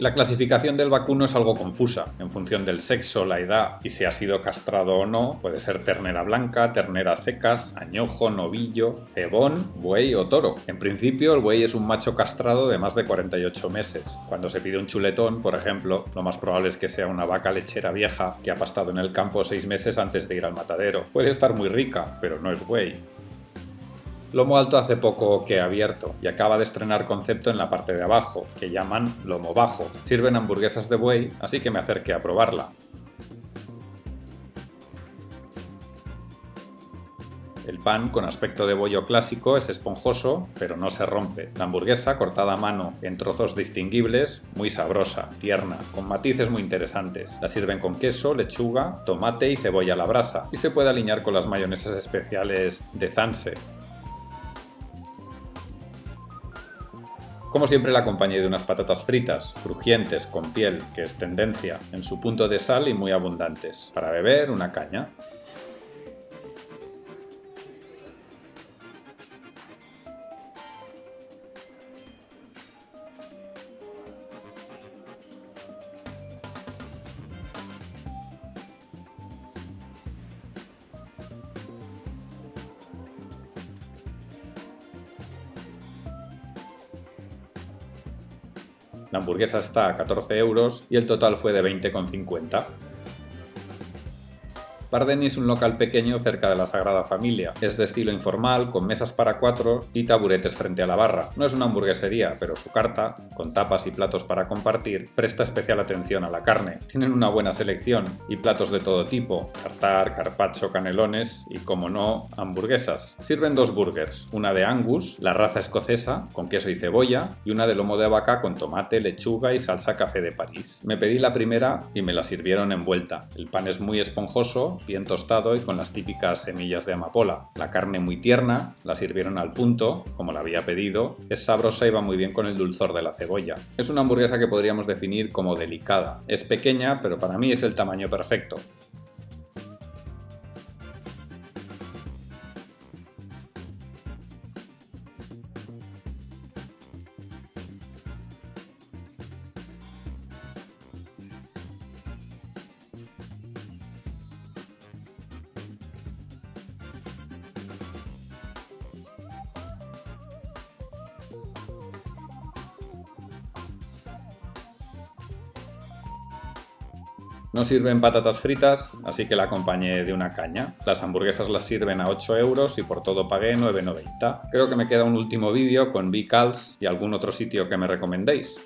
La clasificación del vacuno es algo confusa. En función del sexo, la edad y si ha sido castrado o no, puede ser ternera blanca, terneras secas, añojo, novillo, cebón, buey o toro. En principio, el buey es un macho castrado de más de 48 meses. Cuando se pide un chuletón, por ejemplo, lo más probable es que sea una vaca lechera vieja que ha pastado en el campo seis meses antes de ir al matadero. Puede estar muy rica, pero no es buey. Lomo Alto hace poco que ha abierto y acaba de estrenar concepto en la parte de abajo, que llaman Lomo Bajo. Sirven hamburguesas de buey, así que me acerqué a probarla. El pan, con aspecto de bollo clásico, es esponjoso, pero no se rompe. La hamburguesa, cortada a mano en trozos distinguibles, muy sabrosa, tierna, con matices muy interesantes. La sirven con queso, lechuga, tomate y cebolla a la brasa, y se puede alinear con las mayonesas especiales de Zanse. Como siempre la acompañé de unas patatas fritas, crujientes, con piel, que es tendencia, en su punto de sal y muy abundantes. Para beber, una caña. La hamburguesa está a 14 euros y el total fue de 20,50. Pardeni es un local pequeño cerca de la Sagrada Familia. Es de estilo informal, con mesas para cuatro y taburetes frente a la barra. No es una hamburguesería, pero su carta, con tapas y platos para compartir, presta especial atención a la carne. Tienen una buena selección y platos de todo tipo, tartar, carpaccio, canelones y, como no, hamburguesas. Sirven dos burgers, una de Angus, la raza escocesa, con queso y cebolla, y una de lomo de vaca con tomate, lechuga y salsa café de París. Me pedí la primera y me la sirvieron envuelta. El pan es muy esponjoso bien tostado y con las típicas semillas de amapola. La carne muy tierna, la sirvieron al punto, como la había pedido, es sabrosa y va muy bien con el dulzor de la cebolla. Es una hamburguesa que podríamos definir como delicada. Es pequeña, pero para mí es el tamaño perfecto. No sirven patatas fritas, así que la acompañé de una caña. Las hamburguesas las sirven a 8 euros y por todo pagué 9,90. Creo que me queda un último vídeo con Bicals y algún otro sitio que me recomendéis.